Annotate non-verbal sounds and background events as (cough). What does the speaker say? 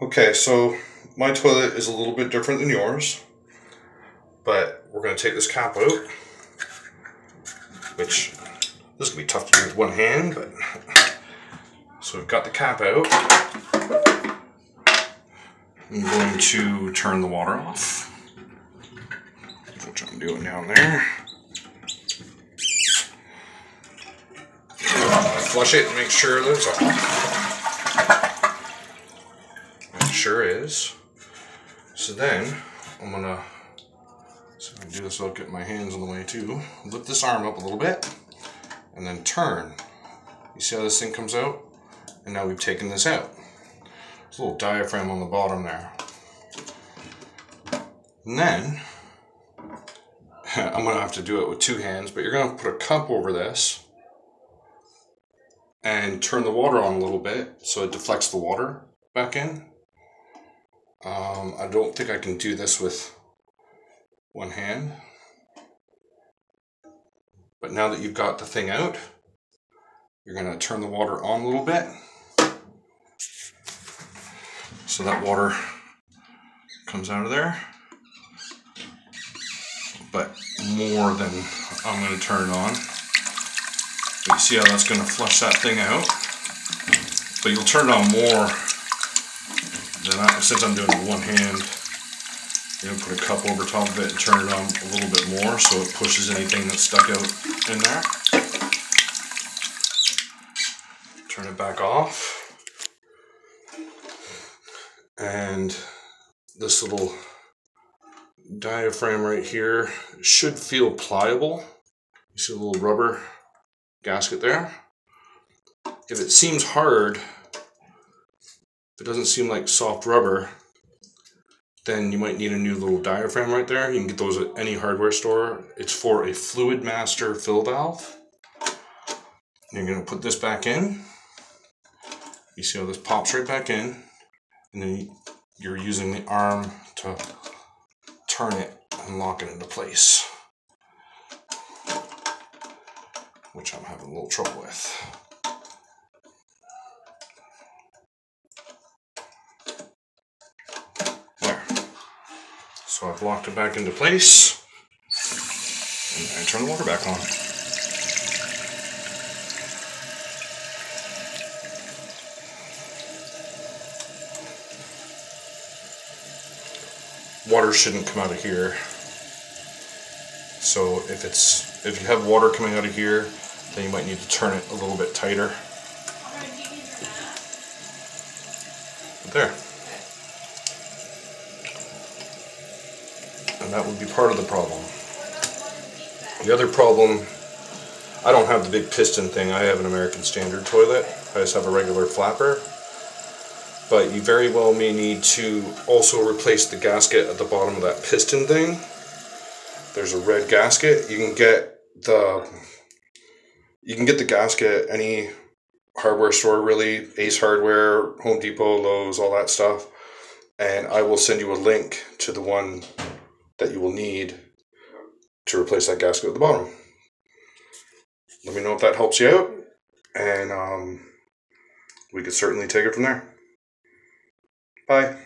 Okay, so my toilet is a little bit different than yours, but we're going to take this cap out, which this is going to be tough to do with one hand, but so we've got the cap out. I'm going to turn the water off, which I'm doing down there. Flush it and make sure there's a. Sure is. So then I'm gonna so I can do this without getting my hands in the way too. Lift this arm up a little bit and then turn. You see how this thing comes out? And now we've taken this out. There's a little diaphragm on the bottom there. And then (laughs) I'm gonna have to do it with two hands, but you're gonna put a cup over this and turn the water on a little bit so it deflects the water back in. Um, I don't think I can do this with one hand. But now that you've got the thing out, you're going to turn the water on a little bit. So that water comes out of there. But more than I'm going to turn it on. But you see how that's going to flush that thing out. But you'll turn it on more than I, since I'm doing it with one hand. You know, put a cup over top of it and turn it on a little bit more so it pushes anything that's stuck out in there. Turn it back off. And this little diaphragm right here should feel pliable. You see a little rubber gasket there. If it seems hard, it doesn't seem like soft rubber, then you might need a new little diaphragm right there. You can get those at any hardware store. It's for a Fluidmaster fill valve. You're going to put this back in. You see how this pops right back in. And then you're using the arm to turn it and lock it into place. Which I'm having a little trouble with. So I've locked it back into place. And I turn the water back on. Water shouldn't come out of here. So if it's if you have water coming out of here, then you might need to turn it a little bit tighter. There. And that would be part of the problem. The other problem, I don't have the big piston thing. I have an American Standard toilet. I just have a regular flapper. But you very well may need to also replace the gasket at the bottom of that piston thing. There's a red gasket. You can get the you can get the gasket any hardware store really, Ace Hardware, Home Depot, Lowe's, all that stuff. And I will send you a link to the one that you will need to replace that gasket at the bottom. Let me know if that helps you out, and um, we could certainly take it from there. Bye.